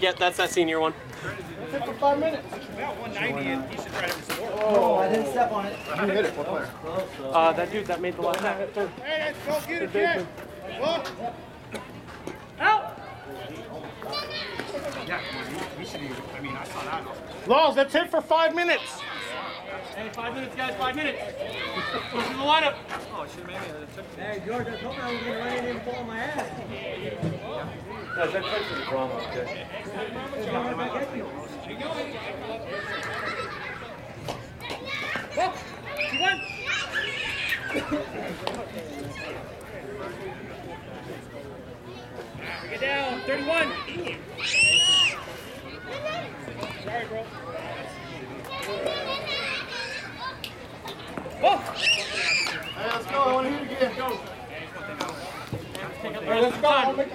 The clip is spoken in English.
Yeah, that's that senior one. Hit for five minutes. Oh, I didn't step on it. You hit it. What player? Uh, that dude that made the last tackle. Third. Hey, let's go get it, kid. Look. Laws, that's it for five minutes. Hey, five minutes, guys. Five minutes. This is the lineup. Hey, George, I was hoping I was going to run in and fall on my ass. No, that fence is wrong, okay. At you. Get down. 31. Sorry, bro. Hey, let's go. I want to hear it again. Go. Hey, let's go. The